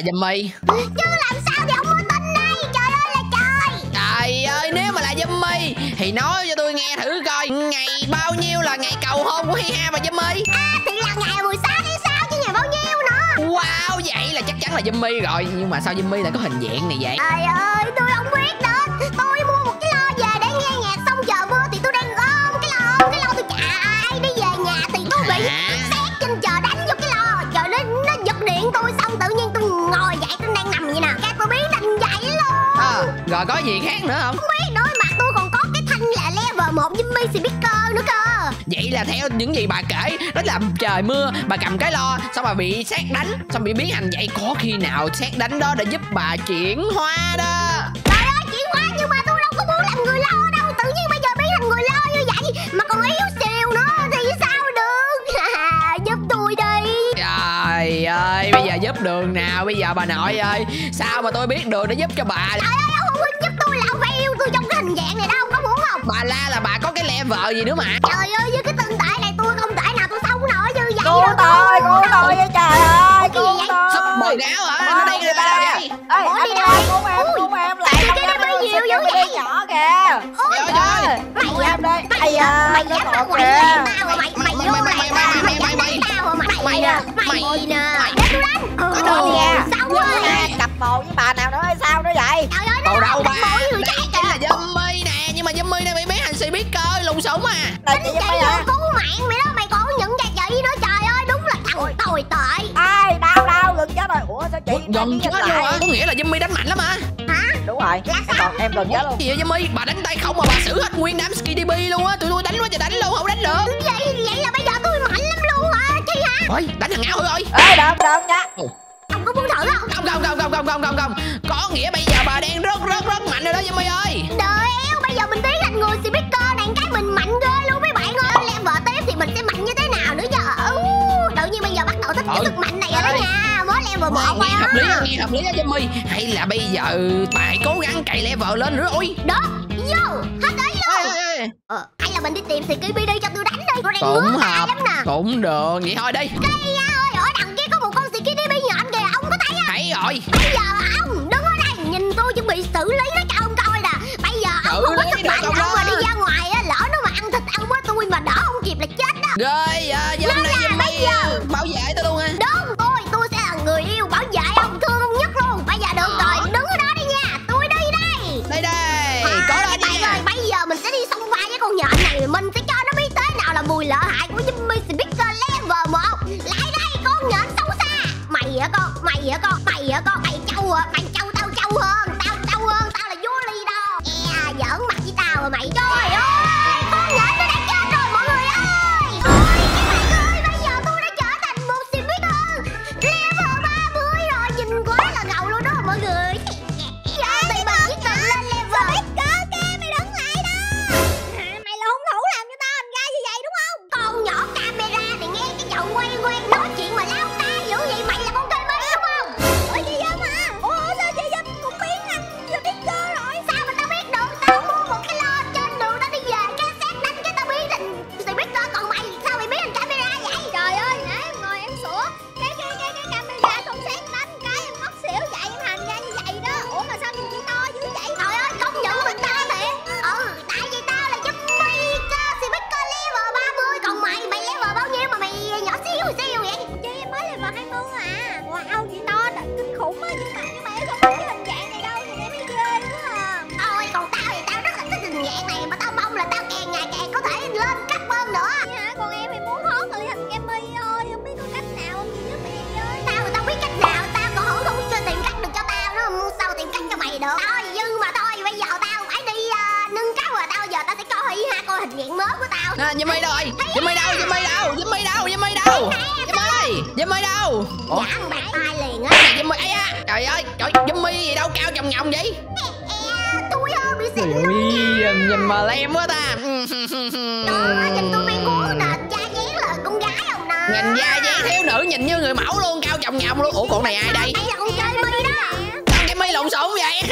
là Jimmy Chứ làm sao thì ông mới tin đây Trời ơi là trời. Trời ơi nếu mà là Jimmy Thì nói cho tôi nghe thử coi. Ngày bao nhiêu là ngày cầu hôn của Hi Ha và Jimmy À thì là ngày 16 tháng 6 chứ ngày bao nhiêu nữa. Wow vậy là chắc chắn là Jimmy rồi. Nhưng mà sao Jimmy lại có hình dạng này vậy? Trời ơi tôi không biết nữa. Tôi à, Rồi có gì khác nữa không? Không biết nữa mà tôi còn có cái thanh là level 1 Jimmy speaker nữa cơ. Vậy là theo những gì bà kể Đó là trời mưa Bà cầm cái lo Xong bà bị xét đánh Xong bị biến thành vậy. Có khi nào xét đánh đó để giúp bà chuyển hóa đó? Trời ơi chị Hoa nhưng mà tôi đâu có muốn làm người lo đâu. Tự nhiên bây giờ biến thành người lo như vậy Mà còn yếu xìu nữa thì sao được? Giúp tôi đi. Trời ơi Bây giờ giúp đường nào? Bây giờ bà nội ơi Sao mà tôi biết đường để giúp cho bà? Trời ơi hình dạng này đâu Có muốn không Bà la là bà có cái level gì nữa mà Trời ơi với cái tinh thể này tôi không thể nào tôi sống nổi như vậy Cứu đâu tôi, cứu tôi với trời ơi, Cái gì vậy? tôi. Sắp bò gáo hả Nó đi ra đâu vậy Ê, đi đâu? cứu em, cứu em lại cái nó đưa nhiều dữ vậy? nhỏ kìa. Ôi Trời. Mày em đây. Mày mày dám bắt quậy tao à mày Mày Mày- vô mày- lại mày- tao mày- Mày mày- dám mày- đánh tao à mày mày Mày nè, nè mày- Mày nè mày- Để tôi đánh. Xong Quýnh rồi nha, cặp bồ với bà nào nữa hay sao nữa vậy? Trời ơi nó Đâu đâu bà thành speaker lùng sủng à Là Tính chị chạy vô cứu mạng mày đó Mày còn nhận ra chị nữa Trời ơi đúng là thằng tồi tệ. Ai, đau đau, gần chết rồi. Ủa sao chị? Gần chết luôn hả? Có nghĩa là Jimmy đánh mạnh lắm hả? Hả? Đúng rồi, Là em còn em gần chết luôn. Gì vậy Jimmy? Bà đánh tay không mà bà xử hết nguyên đám skidb luôn á. Tụi tôi đánh quá trời đánh luôn không đánh được. Vậy vậy là bây giờ tôi mạnh lắm luôn hả Chi hả? Ôi đánh thằng ngáo thôi ơi Ê, đợt, đợt nha. Ông có muốn thử không không? Không không không không không không không. Có nghĩa bây giờ bà đang rất rất rất mạnh rồi đó Jimmy ơi người speaker này cái mình mạnh ghê luôn mấy bạn ơi. Level tiếp thì mình sẽ mạnh như thế nào nữa giờ? Ừ, Tự nhiên bây giờ bắt đầu thích cái sức mạnh này rồi đó nha. Mới level 1 nghe hợp lý nghe hợp lý á Jimmy hay là bây giờ hãy cố gắng cày level lên nữa ôi. Đó vô hết đấy luôn ờ, Hay là mình đi tìm CKB đi cho tôi đánh đi Tôi đang cũng ngứa hợp. lắm nè. Cũng được. Vậy thôi đi. Cây ơi ở đằng kia có một con CKB nhện kìa Ông có thấy không? Thấy rồi. Bây giờ ông đứng ở đây nhìn tôi chuẩn bị xử lý nó cho ông coi nè. Bây giờ ông Xử không có sức mạnh ông Ông tôi mà đỡ không kịp là chết đó ghê à, giờ Nó là bây giờ. bảo vệ tôi luôn á Đúng tôi tôi sẽ là người yêu dạng mới của tao. À, Jimmy đâu rồi Jimmy đâu? Jimmy đâu? Jimmy đâu? Jimmy đâu? Jimmy Jimmy đâu? Ủa? Dạ ăn bạc tai liền á. Jimmy ấy à trời ơi trời Jimmy gì đâu cao chồng nhồng vậy? Tôi ơi bị xỉn luôn Ui, nhìn mà lem quá ta. Đó, nhìn tôi mang gúa nè, cha dán là con gái không nè. Nhìn da dáng thiếu nữ nhìn như người mẫu luôn cao chồng nhồng luôn. Ủa con này ai đây? Đây là con trai mi đó. Sao cái mi lộn xộn vậy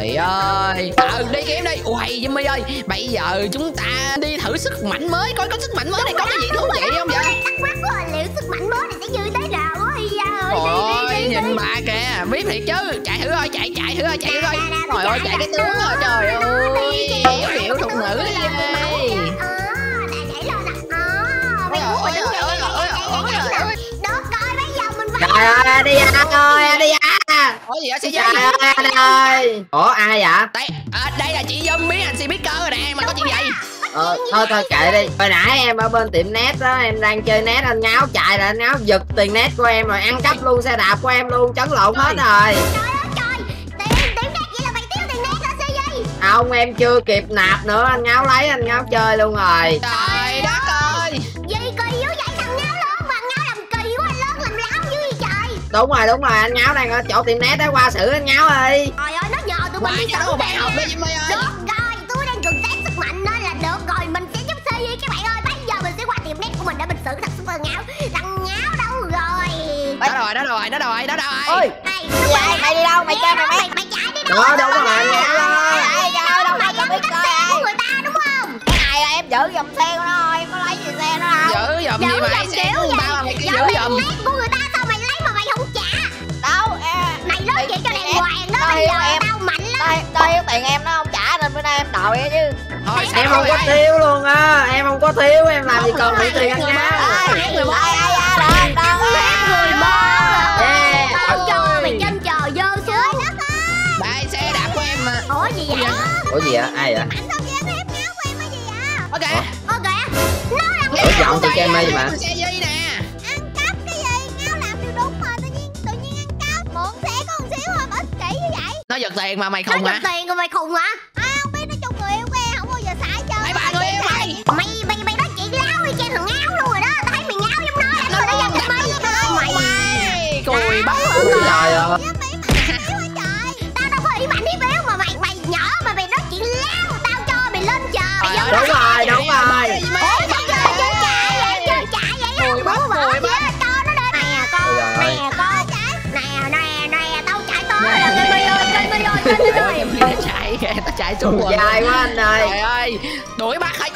Trời ơi. Ừ đi kiếm đi. Ui Jimmy ơi. Bây giờ chúng ta đi thử sức mạnh mới Coi có sức mạnh mới này có cái gì thú vị không vậy? Thắc mắc quá liệu sức mạnh mới này sẽ như thế nào á. Ôi nhìn bà kìa. Biết thiệt chứ. Chạy thử thôi chạy chạy thử thôi chạy thử thôi Trời ơi chạy cái tướng rồi trời ơi. Yếu điệu thục nữ Ờ. Ờ, phải trời ơi đi ra coi đi ra. Ủa gì vậy xe trời anh ơi ủa ai vậy? Đây, à, đây là chị Dung biến thành speaker rồi nè Mà có chuyện gì? Ờ thôi thôi kệ đi. Hồi nãy em ở bên tiệm net đó em đang chơi net anh ngáo chạy là anh ngáo giật tiền net của em rồi ăn cắp luôn xe đạp của em luôn chấn lộn hết rồi. Trời ơi trời, tiền, tiền nét vậy là mày thiếu tiền nét hả xe dây? ông em chưa kịp nạp nữa anh ngáo lấy anh ngáo chơi luôn rồi. Trời đúng rồi đúng rồi anh ngáo đang ở chỗ tiệm net đó qua xử anh ngáo ơi. Trời ơi nó nhờ tụi mình đi xử bài học nha. đi Jimmy ơi. Được rồi, tôi đang cần test sức mạnh nên là được rồi Mình sẽ giúp xe dây các bạn ơi. Bây giờ mình sẽ qua tiệm nét của mình để mình xử thằng super ngáo. Thằng ngáo đâu rồi? Đó rồi đó rồi đó rồi đó rồi. Ôi. Này, vậy mày đi đâu? Mày chơi mày mày mày. mày chạy đi đâu? đó đúng rồi Ai ai đâu? Mày mà ăn biết xe của người ta đúng không? cái này là em giữ dòng xe của nó thôi em có lấy gì xe nó đâu Giữ Giữ gì mày xe của gì? ba mà mày cứ Giữ nét của người nội á chứ thôi em không có thiếu luôn á em không có thiếu em làm gì còn bị tiền ăn nhá ai người ai ai ai đừng đừng ép người mơ không cho mày trên trời dơ xuống đây xe đạp của em mà ủa gì vậy ủa gì vậy ai vậy ảnh không dám ép ngáo của em cái gì vậy ok ok nó là cái Muộn sẽ có một xíu mà xe như vậy. nó giật tiền mà mày khùng hả? Nó giật tiền mà mày khùng hả? mày mày mày nói chuyện láo ở chơi thằng ngáo luôn rồi đó. Tao thấy mày ngáo giống nó rồi nó dành cho mày mày cùi bắt trời? Ơi. Tao đâu có ý mạnh hiếp yếu mà mày mày nhỏ mà mày nói chuyện láo tao cho mày lên chờ. Đúng rồi đúng rồi chạy kìa nó chạy xuống rồi. Dài quá. anh ơi trời ơi đuổi bắt hả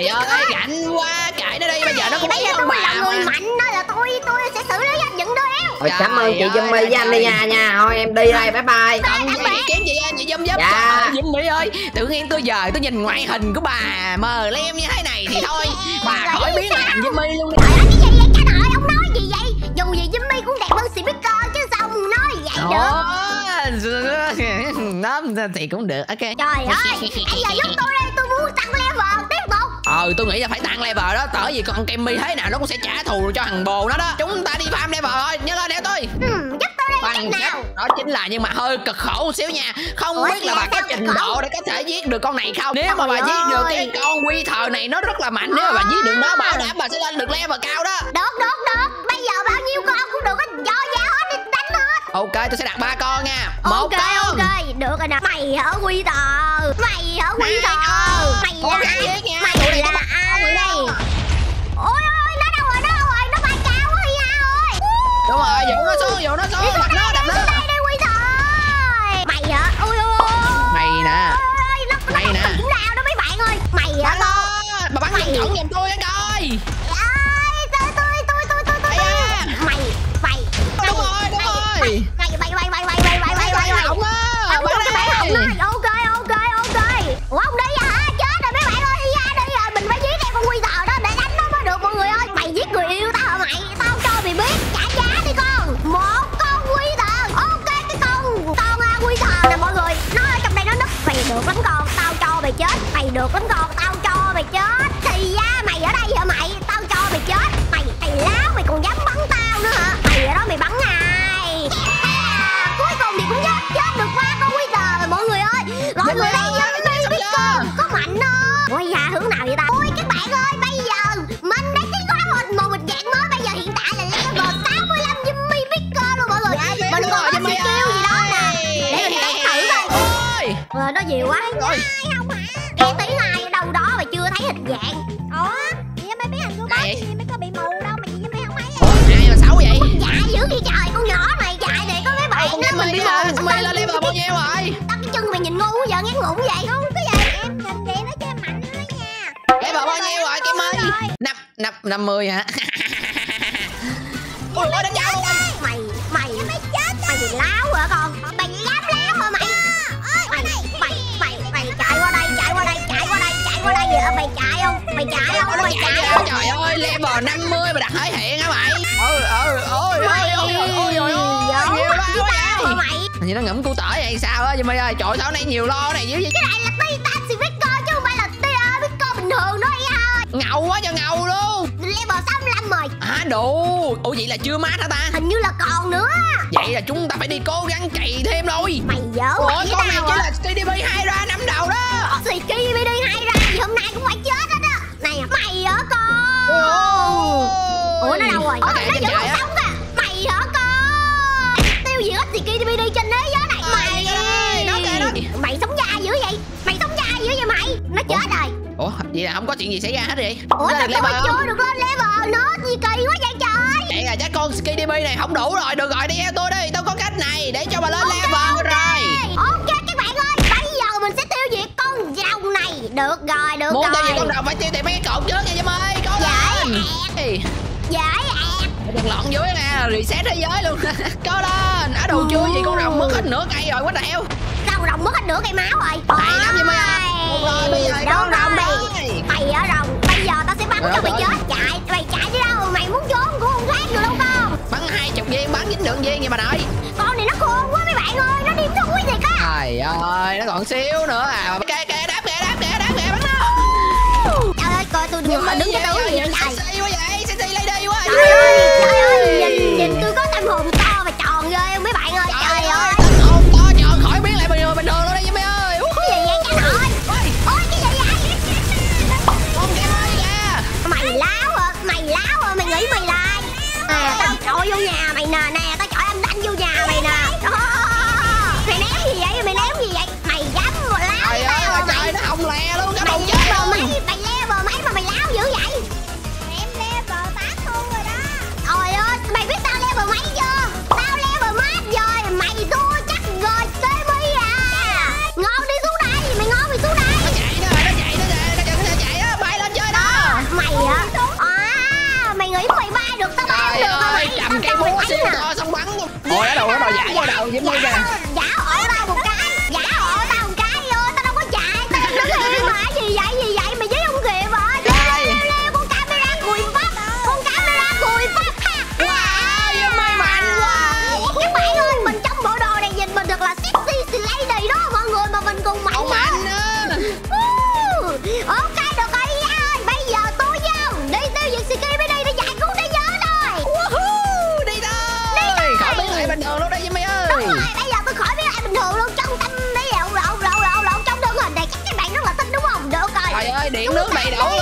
Trời ơi gạnh quá Kệ nó đi bây giờ nó cũng Bây giờ biết tôi là người mạnh đó là tôi tôi sẽ xử lý hết những đứa éo Thôi cảm ơn chị Trời Dung ơi, My với anh đi nha nha. Thôi em đi đây bye bye. Còn gì kiếm chị em chị Dâm giúp Dạ. Mỹ ơi Tự nhiên tôi giờ tôi nhìn ngoại hình của bà mờ lem như thế này thì thôi. Bà khỏi biến lại thành Dâm My luôn đi. Trời ơi cái gì vậy? Cha nội ông nói gì vậy? Dù gì Jimmy cũng đẹp hơn speaker chứ sao ông nói vậy được? nó thì cũng được ok. Trời ơi Bây giờ giúp tôi đây tôi muốn tăng level Ờ tôi nghĩ là phải tăng level đó. Tại vì con Kemi thế nào nó cũng sẽ trả thù cho thằng bồ nó đó. Chúng ta đi farm level thôi. Nhớ lên theo tôi. Hmm, Giúp tôi Bằng cách nào? đó chính là nhưng mà hơi cực khổ một xíu nha. Không Ủa, biết là bà có trình độ để có thể giết được con này không? Nếu mà bà giết được ơi. cái con quy thờ này nó rất là mạnh. Nếu mà bà giết được nó bảo đảm bà sẽ lên được level cao đó. Được được được Bây giờ bao nhiêu con cũng được hết. Do giá hết đi đánh hết. Ok tôi sẽ đặt ba con nha. Một Ok con. ok. Được rồi nè. Mày hở quy tờ Mày quy Hai tờ con. Mày là ai. Mày Tụi này có là rồi ai. Ôi ôi nó đâu rồi nó đâu rồi Nó bay cao quá Hiya ơi Đúng rồi dụ nó xuống dụ nó xuống gì quá. Rồi. Không hả? Cái ờ. tí ai đâu đó mà chưa thấy hình dạng. Ủa? Vậy với mấy mấy hình robot gì mấy có bị mù đâu mà chị với mấy không thấy ai mà xấu vậy? Dạ dữ vậy trời con nhỏ này dạy để có mấy bệnh lắm mình đi lên mày lên level bao nhiêu rồi? Tao cái chân mày nhìn ngu giờ ngán ngủ vậy. Không cái gì? Em nhìn vậy nó chơi mạnh thôi nha. Level bao nhiêu rồi kim ơi? năm năm năm mươi hả? Ôi đánh giá chạy qua đây vậy mày chạy không? Mày chạy không? mày chạy Trời không? trời ơi level 50 mà đặt hơi hiện hả mày? Ừ ừ ôi ôi ôi ôi ôi ôi ôi nhiều lo chứ tao hả vậy mày? Hình như nó ngẫm củ tỏi hay sao á? Jimmy ơi trời sao này nhiều lo này dữ vậy? Cái này là titan Civico chứ không phải là Civico bình thường đó nha ngầu quá cho ngầu luôn. Level 65 rồi. À đủ ủa vậy là chưa mát hả ta? Hình như là còn nữa. Vậy là chúng ta phải đi cố gắng cày thêm thôi mày giỡn ủa con này chỉ hả là KDB hai ra năm đầu đó. Thì đi hay ra thì hôm nay cũng phải chết hết á. Này mày hả con? Ủa nó đâu rồi? Nó Ủa, nó vẫn còn sống à mày hả con? Tiêu diệt hết thì kia đi trên thế giới này. Mày nó kìa, nó mày sống dai dữ vậy? Mày sống dai dữ vậy mày? Nó chết rồi. Ủa vậy là không có chuyện gì xảy ra hết vậy? Ủa sao tôi chưa được lên level nữa gì kỳ quá vậy trời? Vậy là chắc con KDB này không đủ rồi. Được rồi đi theo tôi đi. Tôi có cách này để cho bà lên level được rồi được muốn rồi tiêu diệt con rồng phải tiêu diệt mấy cái cột trước nha Jim ơi cố Dễ. Lên dễ. Ẹt đừng lộn dưới nè reset thế giới luôn. Cố lên. Á đồ chưa gì con rồng mất hết nửa cây rồi quá đẻo. Con rồng mất hết nửa cây máu rồi. Hay lắm Jim ơi. Rồi, bây giờ con rồng đây. Mày ở rồng Bây giờ tao sẽ bắn cho mày ơi. chết. Chạy Mày chạy đi đâu? Mày muốn trốn cũng không thoát được đâu con bắn hai chục viên bắn dính đường viên vậy bà nội. Con này nó khôn quá mấy bạn ơi Nó điên thúi thiệt á. Trời ơi nó còn xíu nữa à. Kệ tôi đứng đứng cái túi gì lộn lộn